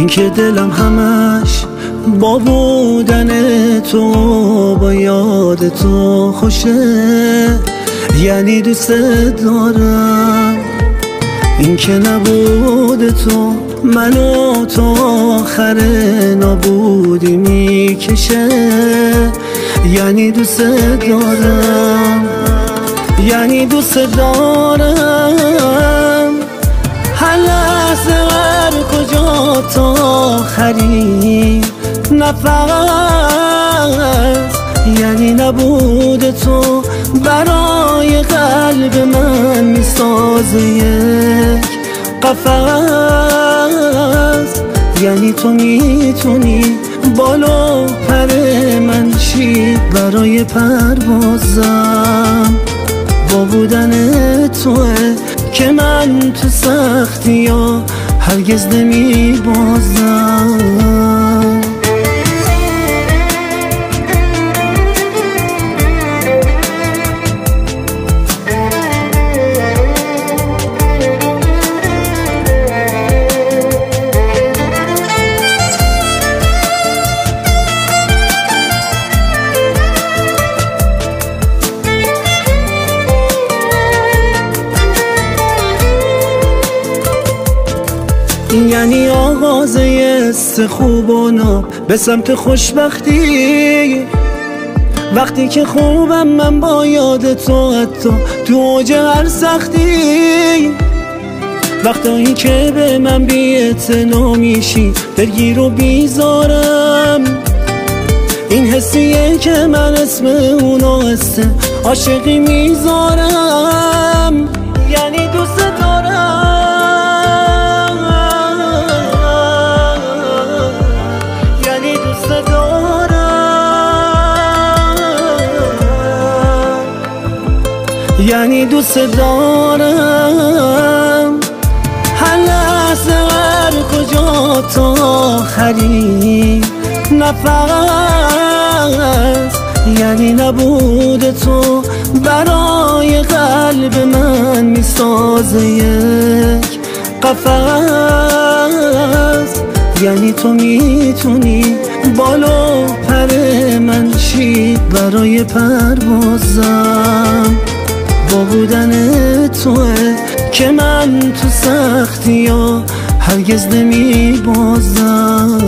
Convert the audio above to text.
اینکه دلم همش با بودن تو با یاد تو خوشه. یعنی دوست دارم اینکه نبود تو منو تو آخر نابودی می‌کشه. یعنی دوست دارم یعنی دوست دارم. نفس یعنی نبود تو برای قلب من می‌سازه یک قفص یعنی تو می‌تونی بالو پر من شی. برای پروازم با بودن توه که من تو سختی ها هرگز نمی بازم یعنی آغاز یست خوب و ناب. به سمت خوشبختی. وقتی که خوبم من با یاد تو حتی تو اوج هر سختی. وقتایی که به من بی میشی دلگیر و بیزارم. این حسیه که من اسم اونو هسته عاشقی می‌ذارم. یعنی یعنی دوست دارم. هر لحظه هر کجا تا آخری نفس یعنی نبود تو برای قلب من می‌سازه یک قفص یعنی تو می‌تونی بالو پر من شی برای پروازم. با بودن توه که من تو سختی ها هرگز نمی بازم.